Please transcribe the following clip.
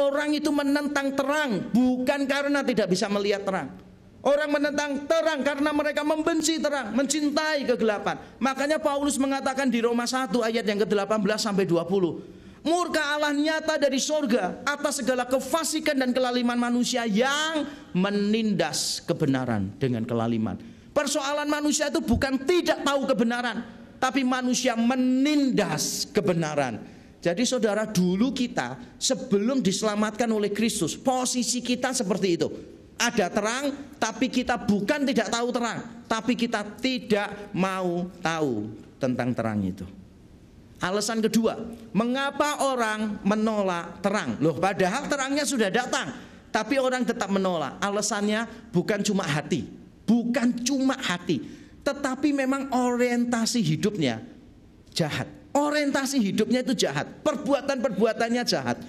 Orang itu menentang terang bukan karena tidak bisa melihat terang. Orang menentang terang karena mereka membenci terang, mencintai kegelapan. Makanya Paulus mengatakan di Roma 1 ayat yang ke-18 sampai 20. Murka Allah nyata dari sorga atas segala kefasikan dan kelaliman manusia yang menindas kebenaran dengan kelaliman. Persoalan manusia itu bukan tidak tahu kebenaran, tapi manusia menindas kebenaran. Jadi saudara dulu kita sebelum diselamatkan oleh Kristus, posisi kita seperti itu ada terang, tapi kita bukan tidak tahu terang, tapi kita tidak mau tahu tentang terang itu. Alasan kedua, mengapa orang menolak terang? Loh, padahal terangnya sudah datang, tapi orang tetap menolak. Alasannya bukan cuma hati, bukan cuma hati, tetapi memang orientasi hidupnya jahat. Orientasi hidupnya itu jahat, perbuatan-perbuatannya jahat.